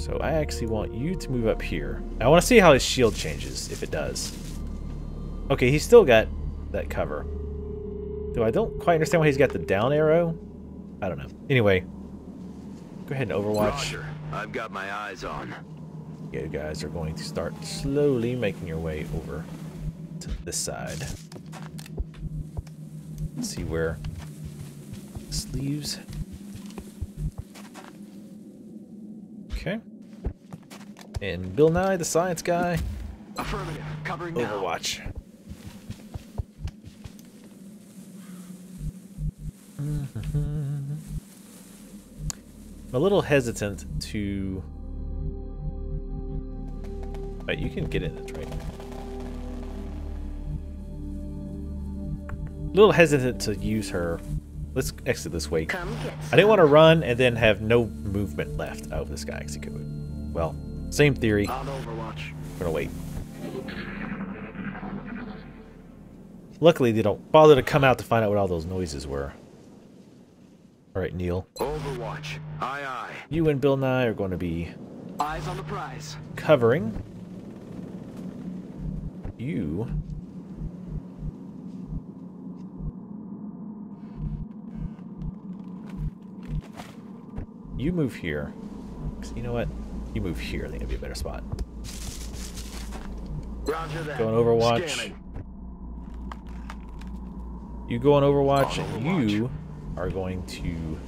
So I actually want you to move up here. I want to see how his shield changes, if it does. Okay, he's still got that cover. Though I don't quite understand why he's got the down arrow. I don't know. Anyway, go ahead and overwatch. Roger. I've got my eyes on. You guys are going to start slowly making your way over to this side. Let's see where this leaves. Okay. And Bill Nye, the science guy, Affirmative. Covering now. Overwatch. I'm a little hesitant to. But you can get in it, right? A little hesitant to use her. Let's exit this way. I didn't want to run and then have no movement left. Oh, this guy could. Well, same theory. On Overwatch. I'm gonna wait. Luckily, they don't bother to come out to find out what all those noises were. Alright, Neil. Overwatch. Aye, aye. You and Bill Nye are going to be Eyes on the prize. covering. You. You move here. You know what? You move here. I think it'd be a better spot. Roger that. Go on Overwatch. Scanning. You go on Overwatch, On and Overwatch. you are going to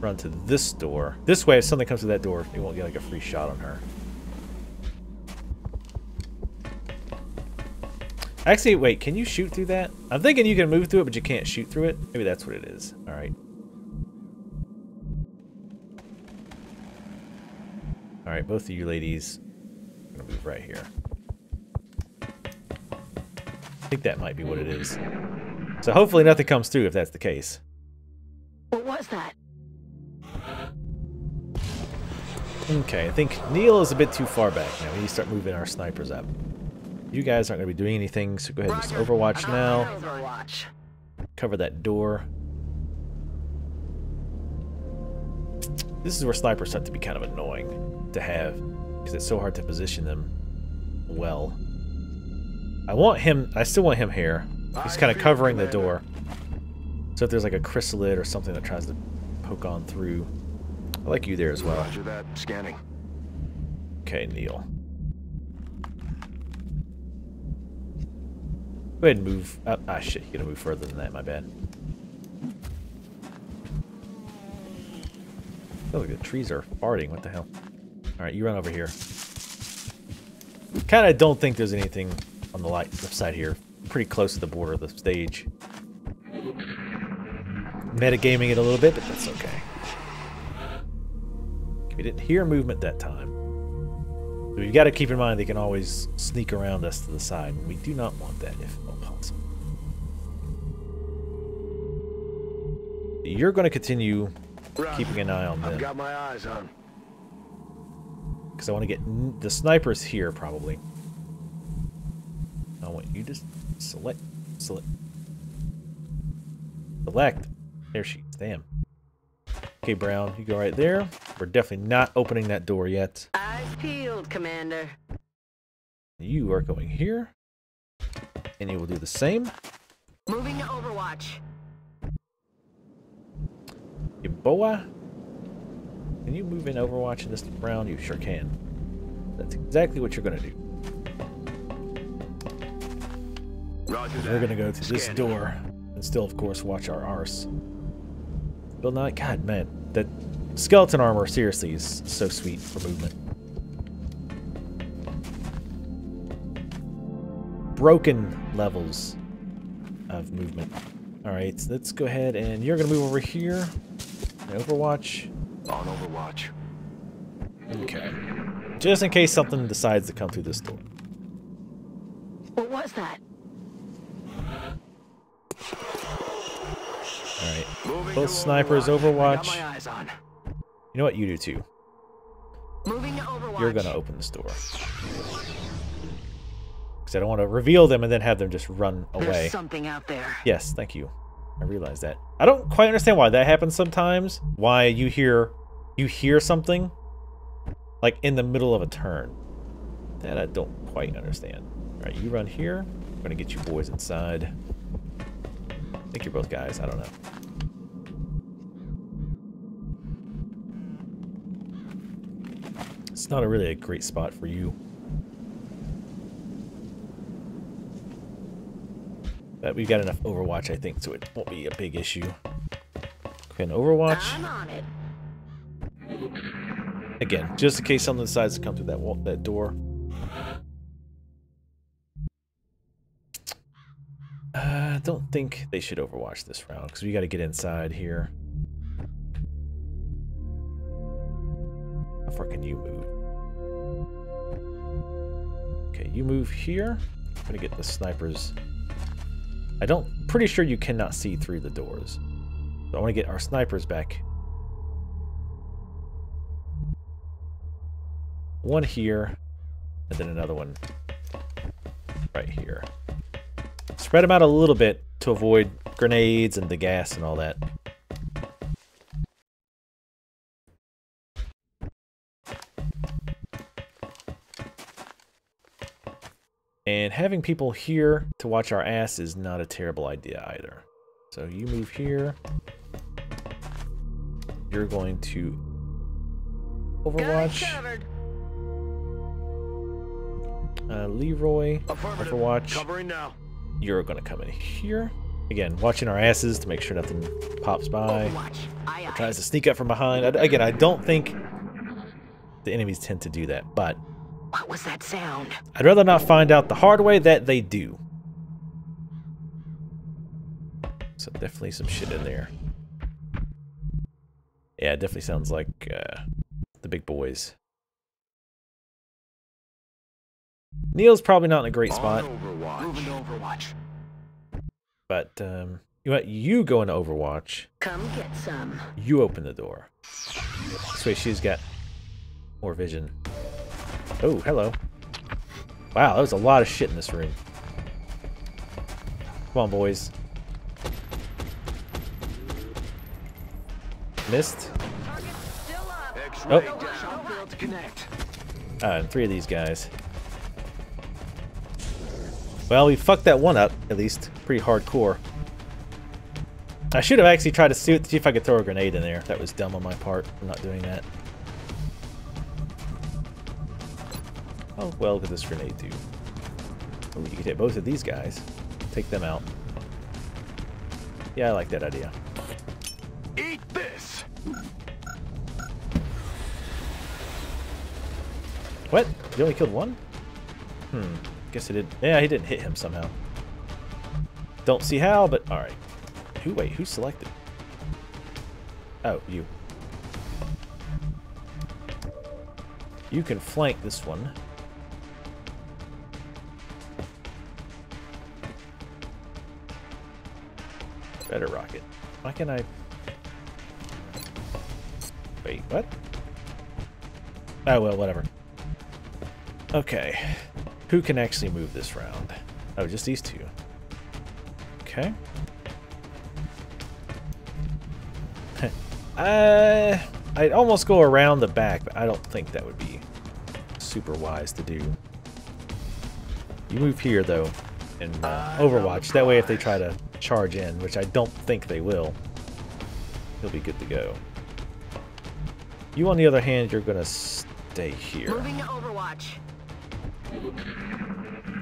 run to this door. This way, if something comes to that door, you won't get like a free shot on her. Actually, wait, can you shoot through that? I'm thinking you can move through it, but you can't shoot through it. Maybe that's what it is. Alright. Alright, both of you ladies. I'm gonna move right here. I think that might be what it is. So hopefully nothing comes through if that's the case. What was that? Okay, I think Neil is a bit too far back now. We need to start moving our snipers up. You guys aren't going to be doing anything, so go ahead and just overwatch now. Overwatch. Cover that door. This is where snipers start to be kind of annoying to have, because it's so hard to position them well. I want him, I still want him here. He's kind of covering the door. So if there's like a chrysalid or something that tries to poke on through. I like you there as well. Roger that. Scanning. Okay, Neil. Go ahead and move. Up. Ah, shit. You gotta move further than that. My bad. Oh, look, the trees are farting. What the hell? All right, you run over here. Kind of don't think there's anything on the light left side here. Pretty close to the border of the stage. Metagaming it a little bit, but that's okay. We didn't hear movement that time. So you got to keep in mind they can always sneak around us to the side. We do not want that if possible. You're going to continue keeping an eye on them. I've got my eyes on. Because I want to get the snipers here probably. I want you to select, select, select. There she is. Damn. Okay, Brown, you go right there. We're definitely not opening that door yet. Eyes peeled, Commander. You are going here, and you will do the same. Moving to Overwatch. You boa. Can you move in Overwatch in this round? You sure can. That's exactly what you're gonna do. Roger. We're gonna go to this door and still, of course, watch our arse. Bill not, God, man, that skeleton armor seriously is so sweet for movement. Broken levels of movement. All right, so let's go ahead and you're gonna move over here. Overwatch. On Overwatch. Okay. Just in case something decides to come through this door. What was that? Alright. Both snipers, I got Overwatch. my eyes on. You know what? You do too. Moving to Overwatch. You're gonna open this door. Because I don't want to reveal them and then have them just run away. There's something out there. Yes, thank you. I realize that. I don't quite understand why that happens sometimes. Why you hear you hear something Like in the middle of a turn. That I don't quite understand. Alright, you run here. I'm gonna get you boys inside. I think you're both guys, I don't know. It's not a really a great spot for you. But we've got enough Overwatch, I think, so it won't be a big issue. Can Overwatch. I'm on it. Again, just in case someone decides to come through that wall, that door. Uh, I don't think they should Overwatch this round because we got to get inside here. How far can you move? Okay, you move here. I'm gonna get the snipers. I don't. Pretty sure you cannot see through the doors. So I want to get our snipers back One here, and then another one right here. Spread them out a little bit to avoid grenades and the gas and all that. Having people here to watch our ass is not a terrible idea either. So you move here. You're going to Overwatch. Uh, Leroy. Overwatch. Covering now. You're going to come in here. Again, watching our asses to make sure nothing pops by. Aye, aye. Tries to sneak up from behind. I- Again, I don't think the enemies tend to do that, but What was that sound? I'd rather not find out the hard way that they do. So definitely some shit in there. Yeah, it definitely sounds like uh, the big boys. Neil's probably not in a great spot. Overwatch. Overwatch. But um, you know what? You go into Overwatch. Come get some. You open the door. This way she's got more vision. Oh, hello. Wow, that was a lot of shit in this room. Come on, boys. Missed. Oh. down. Failed to connect. Ah, and three of these guys. Well, we fucked that one up, at least. Pretty hardcore. I should have actually tried to see, see if I could throw a grenade in there. That was dumb on my part. I'm not doing that. How well could this grenade do? Oh, you could hit both of these guys. Take them out. Yeah, I like that idea. Eat this. What? You only killed one? Hmm. Guess it did. Yeah, he didn't hit him somehow. Don't see how, but alright. Who, wait, who selected? Oh, you. You can flank this one. Better rocket. Why can I... Wait, what? Oh, well, whatever. Okay. Who can actually move this round? Oh, just these two. Okay. uh, I'd almost go around the back, but I don't think that would be super wise to do. You move here, though, in uh, Overwatch. That way, if they try to charge in, which I don't think they will, he'll be good to go. You, on the other hand, you're going to stay here. Moving to Overwatch.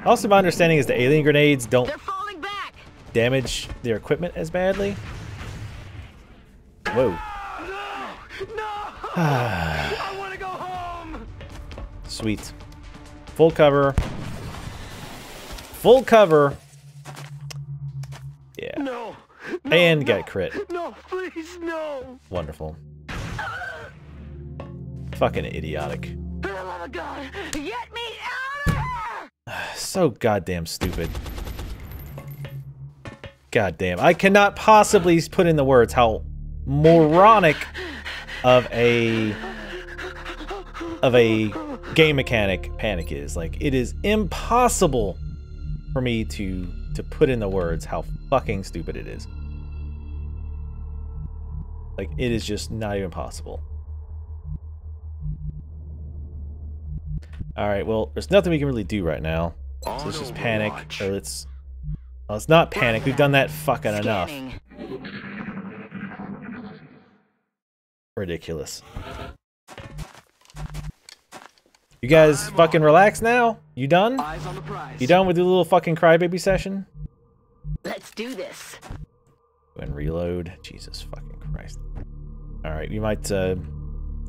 Also, my understanding is the alien grenades don't falling back. damage their equipment as badly. Whoa. No. No. I want to go home. Sweet. Full cover. Full cover. Yeah. No. No And no, got crit. No, please, no. Wonderful. Fucking idiotic. Of God, get me out of here! So goddamn stupid. Goddamn. I cannot possibly put in the words how moronic of a of a game mechanic panic is. Like it is impossible for me to to put in the words how fucking stupid it is. Like it is just not even possible. Alright, well, there's nothing we can really do right now. So let's just panic, or let's... Well, let's not panic. We've done that fucking enough. Ridiculous. You guys fucking relax now? You done? Eyes on the prize. You done with your little fucking crybaby session? Let's do this. And reload. Jesus fucking Christ. Alright, we might uh,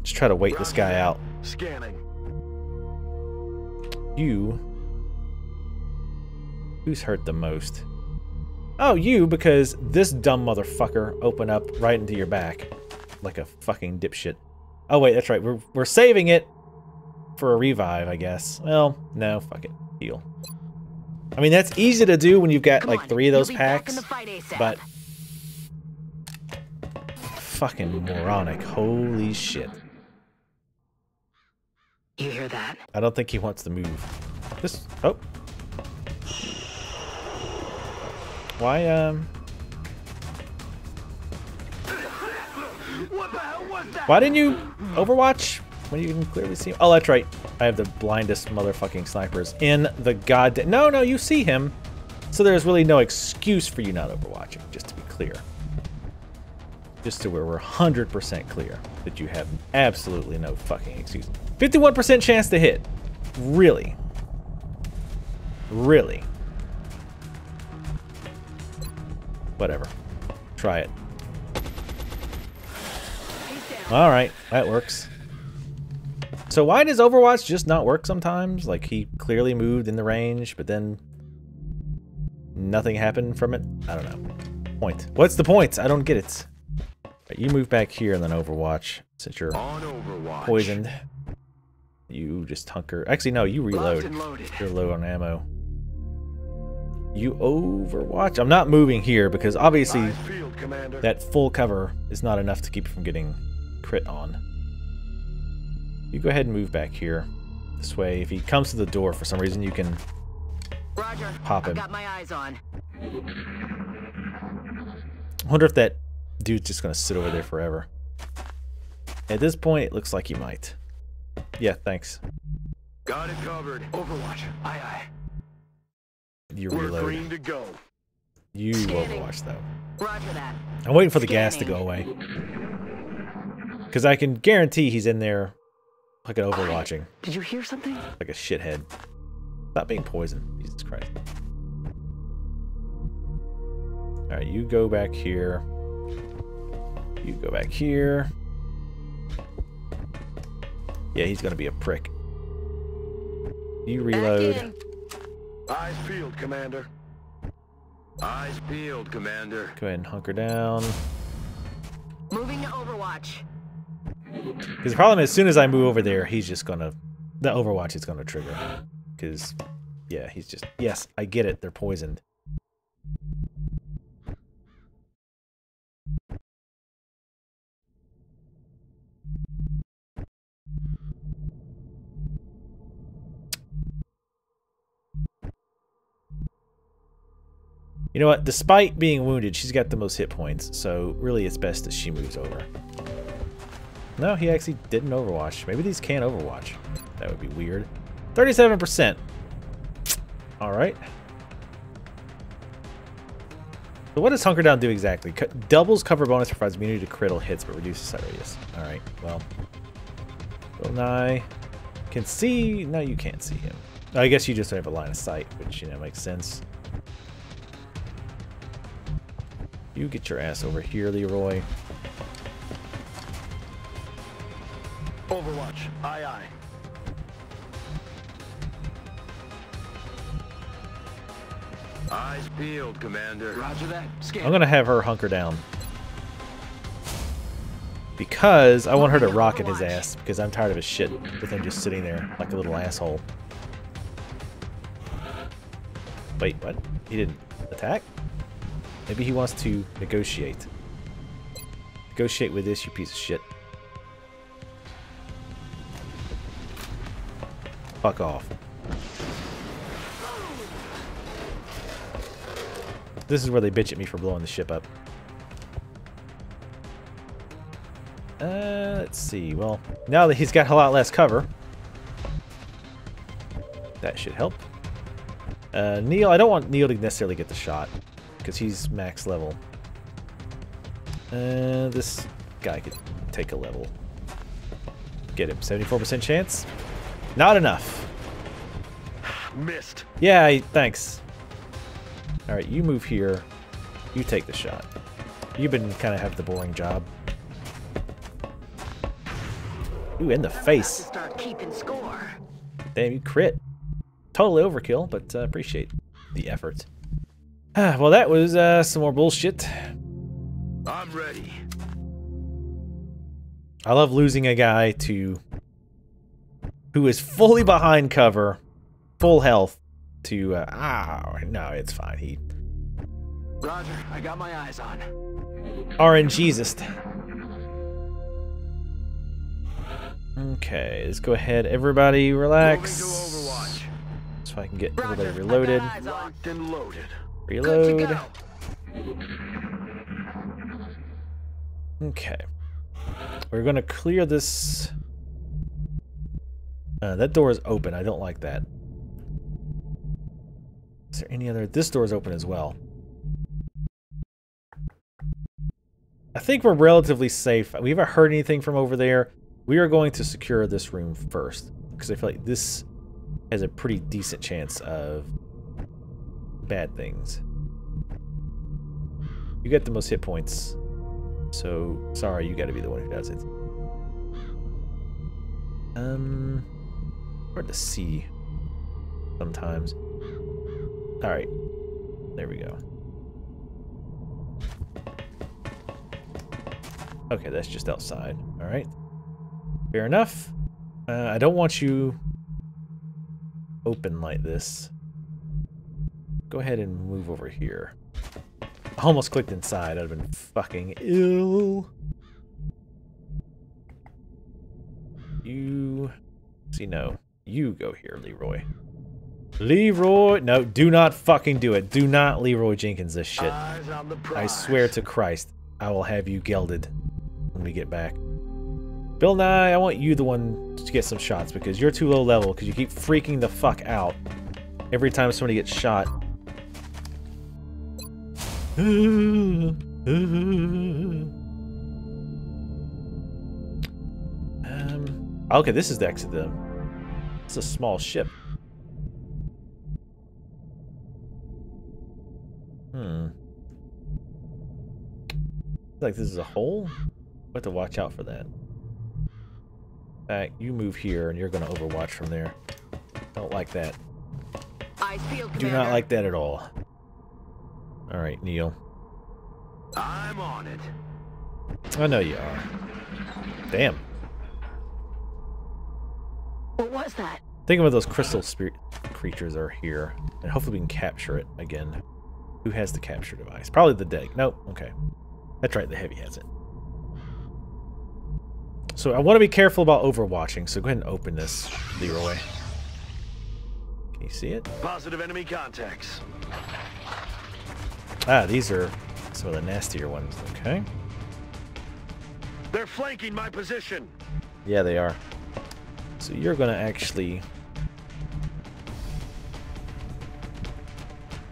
just try to wait this guy out. Scanning. You. Who's hurt the most? Oh, you, because this dumb motherfucker opened up right into your back. Like a fucking dipshit. Oh, wait, that's right. We're, we're saving it for a revive, I guess. Well, no, fuck it. Heal. I mean, that's easy to do when you've got Come like on, three of those you'll be back packs, in the fight ASAP. but fucking moronic. Holy shit. you hear that? I don't think he wants to move. This. Oh. Why, um. What the hell was that? Why didn't you Overwatch when you can clearly see him? Oh, that's right. I have the blindest motherfucking snipers in the goddamn. No, no, you see him. So there's really no excuse for you not overwatching, just to be clear. Just to where we're 100% clear that you have absolutely no fucking excuse. 51% chance to hit. Really? Really? Whatever. Try it. Alright, that works. So why does Overwatch just not work sometimes? Like he clearly moved in the range, but then nothing happened from it? I don't know. Point. What's the point? I don't get it. Right, you move back here and then Overwatch, since you're On Overwatch. poisoned. You just hunker. Actually, no, you reload. You're low on ammo. You Overwatch? I'm not moving here because obviously field, that full cover is not enough to keep you from getting crit on. You go ahead and move back here. This way, if he comes to the door for some reason, you can... Roger. Pop him. I've got my eyes on. I wonder if that dude's just going to sit over there forever. At this point, it looks like he might. Yeah, thanks. Got it covered. Overwatch. Aye aye. You We're reload. green to go. You Scanning. Overwatch, though. Roger that. I'm waiting for the gas to go away. Because I can guarantee he's in there like an overwatching. Did you hear something? like a shithead. Stop being poisoned. Jesus Christ. Alright, you go back here. You go back here. Yeah, he's gonna be a prick. You reload. Eyes peeled, Commander. Eyes peeled, Commander. Go ahead and hunker down. Moving to Overwatch. Because the problem is, as soon as I move over there, he's just gonna... The Overwatch is gonna trigger. Because, yeah, he's just... Yes, I get it. They're poisoned. You know what? Despite being wounded, she's got the most hit points, so really it's best that she moves over. No, he actually didn't overwatch. Maybe these can't overwatch. That would be weird. 37%. Alright. So what does Hunker Down do exactly? Co doubles cover bonus provides immunity to critical hits but reduces sight radius. Alright, well. Goldeneye can see... No, you can't see him. I guess you just don't have a line of sight, which, you know, makes sense. You get your ass over here, Leroy. Overwatch. Aye aye. Eyes peeled, Commander. Roger that. Scan. I'm gonna have her hunker down. Because I want her to rocket his ass, because I'm tired of his shit with him just sitting there like a little asshole. Wait, what? He didn't attack? Maybe he wants to negotiate. Negotiate with this, you piece of shit. Fuck off. This is where they bitch at me for blowing the ship up. Uh, let's see. Well, now that he's got a lot less cover, That should help. Uh, Neil, I don't want Neil to necessarily get the shot because he's max level. Uh, this guy could take a level. Get him. 74% chance? Not enough. Missed. Yeah, thanks. Alright, you move here. You take the shot. You've been kind of have the boring job. Ooh, in the face. start keeping score. Damn, you crit. Totally overkill, but uh, appreciate the effort. Ah, well, that was uh, some more bullshit. I'm ready. I love losing a guy to who is fully behind cover, full health. To uh, ah, no, it's fine. He Roger, I got my eyes on. RNGesus. Okay, let's go ahead. Everybody, relax. Moving to Overwatch. So I can get Roger, everybody I've got reloaded. Eyes on. Locked and loaded. Good to Reload. Okay. We're gonna clear this. Uh, that door is open. I don't like that. Is there any other? This door is open as well. I think we're relatively safe. We haven't heard anything from over there. We are going to secure this room first because I feel like this has a pretty decent chance of bad things. You get the most hit points. So, sorry, you gotta be the one who does it. Um, hard to see sometimes. Alright, there we go. Okay, that's just outside. Alright. Fair enough. Uh, I don't want you open like this. Go ahead and move over here. I almost clicked inside. I'd have been fucking ill. You... See, no. You go here, Leroy. Leroy! No, do not fucking do it. Do not Leroy Jenkins this shit. Eyes on the I swear to Christ, I will have you gelded when we get back. Bill Nye, I want you the one to get some shots because you're too low level because you keep freaking the fuck out every time somebody gets shot. Um, okay, this is the exit then. It's a small ship. Hmm. Like this is a hole? We have to watch out for that. Fact, you move here and you're gonna overwatch from there. Don't like that. Eyes peeled, Do not like that at all. Alright, Neil. I'm on it. I know you are. Damn. What was that? Think of what those crystal spirit creatures are here. And hopefully we can capture it again. Who has the capture device? Probably the Deg. Nope. Okay. That's right, the Heavy has it. So I want to be careful about overwatching, so go ahead and open this, Leroy. Can you see it? Positive enemy contacts. Ah, these are some of the nastier ones. Okay. They're flanking my position. Yeah, they are. So you're gonna actually.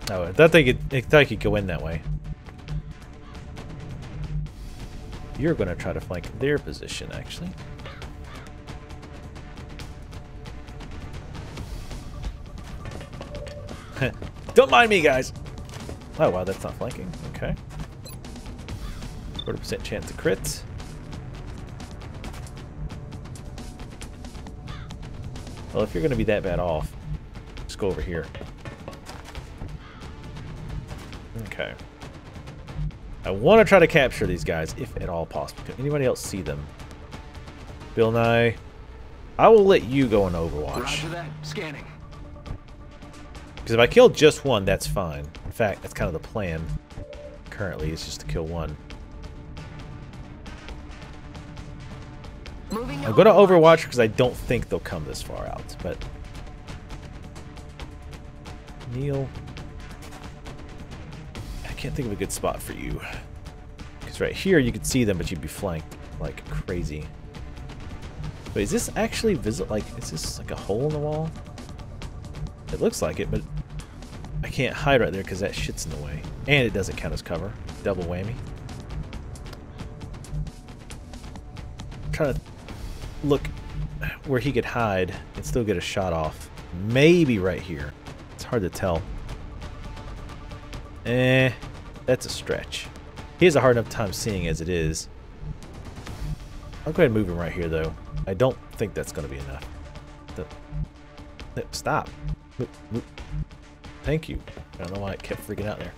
Oh, I thought they could. I thought you could go in that way. You're gonna try to flank their position, actually. Don't mind me, guys. Oh wow, that's not flanking. Okay. 40% chance of crit. Well, if you're going to be that bad off, just go over here. Okay. I want to try to capture these guys, if at all possible. Can anybody else see them? Bill Nye, I will let you go in Overwatch. Roger that. Scanning. Because if I kill just one, that's fine. In fact, that's kind of the plan currently, is just to kill one. Moving I'm going to Overwatch because I don't think they'll come this far out, but... Neil... I can't think of a good spot for you. Because right here you could see them, but you'd be flanked like crazy. Wait, is this actually visible? Like, is this like a hole in the wall? It looks like it, but can't hide right there because that shit's in the way. And it doesn't count as cover. Double whammy. trying to look where he could hide and still get a shot off. Maybe right here. It's hard to tell. Eh, that's a stretch. He has a hard enough time seeing as it is. I'll go ahead and move him right here, though. I don't think that's going to be enough. The, stop. Move, move. Thank you. I don't know why it kept freaking out there.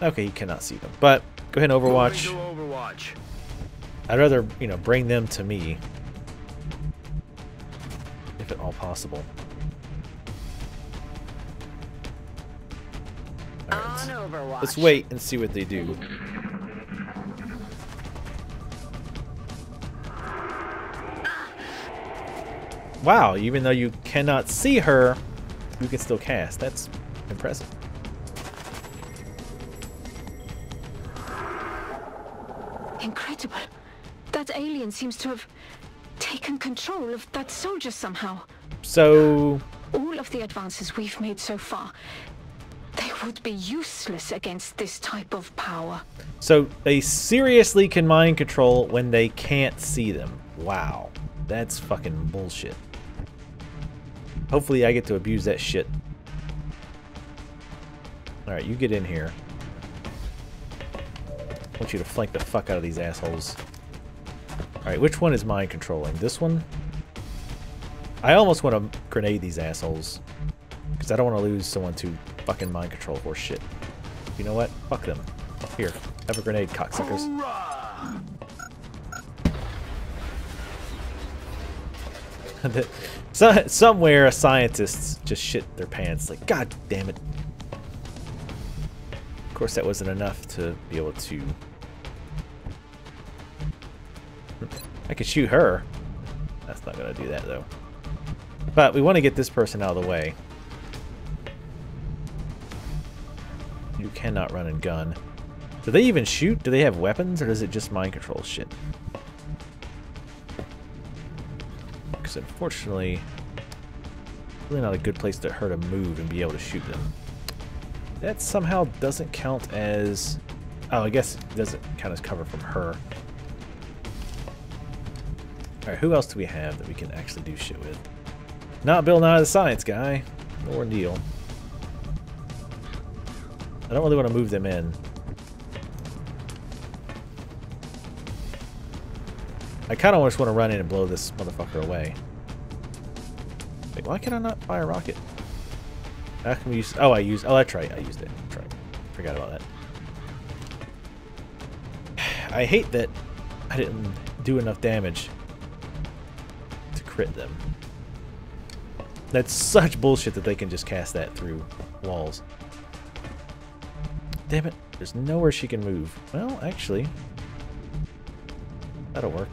Okay, you cannot see them. But go ahead and Overwatch. Overwatch. I'd rather, you know, bring them to me. If at all possible. On Alright. Overwatch. Let's wait and see what they do. Wow, even though you cannot see her, you can still cast. That's impressive. Incredible. That alien seems to have taken control of that soldier somehow. So, All of the advances we've made so far, they would be useless against this type of power. so they seriously can mind control when they can't see them. Wow, that's fucking bullshit. Hopefully I get to abuse that shit. Alright, you get in here. I want you to flank the fuck out of these assholes. Alright, which one is mind controlling? This one? I almost want to grenade these assholes. Because I don't want to lose someone to fucking mind control horse shit. You know what? Fuck them. Here, have a grenade, cocksuckers. So, somewhere scientists just shit their pants like god damn it. Of course that wasn't enough to be able to I could shoot her. That's not gonna do that though. But we want to get this person out of the way. You cannot run and gun. Do they even shoot? Do they have weapons or does it just mind control? Shit because unfortunately, really not a good place to her to move and be able to shoot them. That somehow doesn't count as... Oh, I guess it doesn't count as cover from her. Alright, who else do we have that we can actually do shit with? Not Bill Nye the Science Guy, nor Neil. I don't really want to move them in. I kind of just want to run in and blow this motherfucker away. Like, why can I not fire a rocket? I can use. Oh, I used. Oh, that's right. I used it. Right. Forgot about that. I hate that I didn't do enough damage to crit them. That's such bullshit that they can just cast that through walls. Damn it. There's nowhere she can move. Well, actually, that'll work.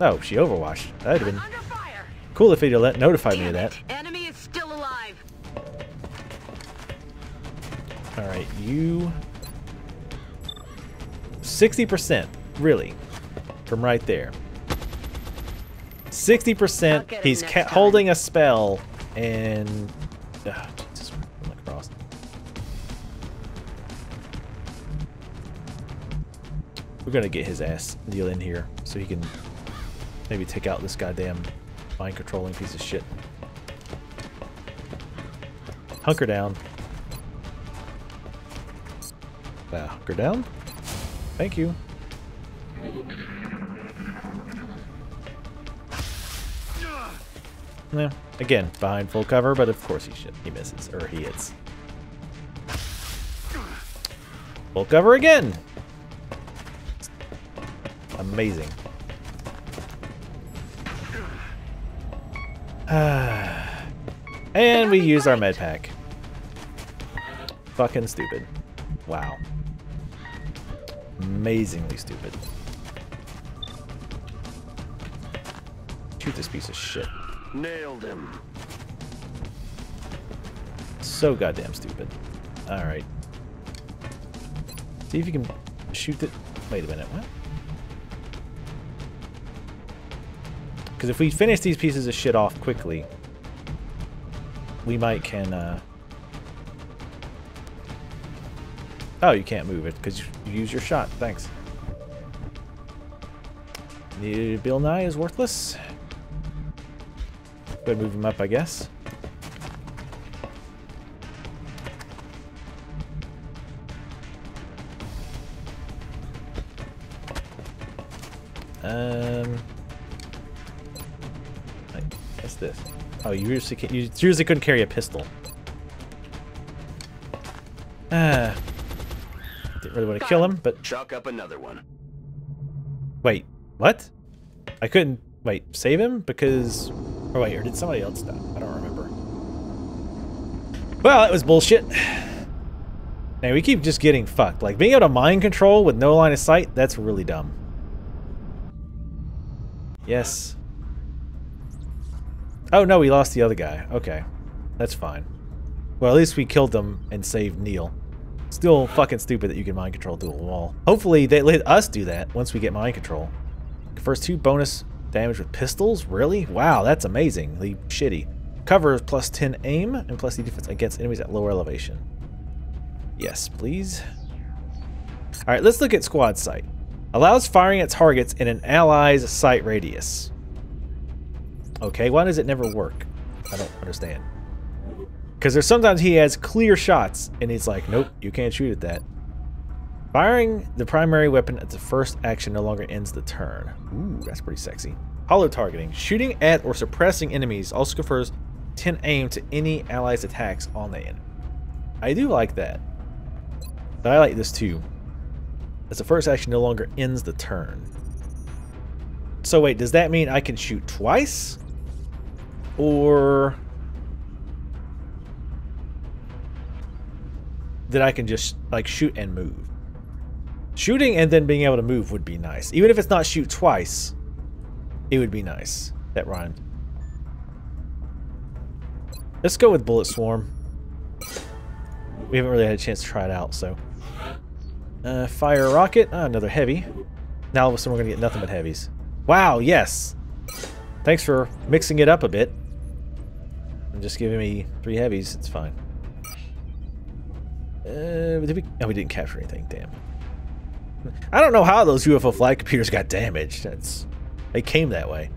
Oh, she overwatched. That'd have been cool if he'd have let notified me of that. it. Enemy is still alive. Alright, you... 60%, really, from right there. 60%, I'll get him he's holding a spell, and... Ugh, Jesus, I'm like. We're gonna get his ass deal in here, so he can maybe take out this goddamn mind-controlling piece of shit. Hunker down. Uh, hunker down. Thank you. Yeah, again, behind full cover, but of course he should. He misses, or he hits. Full cover again! Amazing. and we use our med pack. Fucking stupid. Wow. Amazingly stupid. Shoot this piece of shit. Nailed him. So goddamn stupid. Alright. See if you can shoot it. Wait a minute, what? Because if we finish these pieces of shit off quickly, we might can, uh... Oh, you can't move it because you use your shot. Thanks. The Bill Nye is worthless. Ahead move him up, I guess. Um, this? Oh, you usually can, you usually couldn't carry a pistol. Ah, didn't really want to kill him, but Chalk up another one. wait, what? I couldn't wait save him because. Oh wait, or did somebody else die? I don't remember. Well, that was bullshit. Man, we keep just getting fucked. Like being able to mind control with no line of sight, that's really dumb. Yes. Oh no, we lost the other guy. Okay. That's fine. Well, at least we killed them and saved Neil. Still fucking stupid that you can mind control through a wall. Hopefully they let us do that once we get mind control. First two bonus damage with pistols? Really? Wow, that's amazingly shitty. Cover is plus 10 aim and plus the defense against enemies at lower elevation. Yes, please. Alright, let's look at squad sight. Allows firing at targets in an ally's sight radius. Okay, why does it never work? I don't understand. Because there's sometimes he has clear shots, and he's like, nope, you can't shoot at that. Firing the primary weapon at the first action no longer ends the turn. Ooh, that's pretty sexy. Holo targeting. Shooting at or suppressing enemies also confers 10 aim to any allies' attacks on the enemy. I do like that. But I like this too. As the first action no longer ends the turn. So wait, does that mean I can shoot twice? Or... That I can just, like, shoot and move? Shooting and then being able to move would be nice. Even if it's not shoot twice, it would be nice. That rhymed. Let's go with Bullet Swarm. We haven't really had a chance to try it out, so... Uh, fire rocket. Ah, another heavy. Now all of a sudden we're going to get nothing but heavies. Wow, yes! Thanks for mixing it up a bit. Just giving me three heavies. It's fine. Uh, did we... Oh, we didn't capture anything. Damn. I don't know how those UFO flight computers got damaged. That's... They came that way.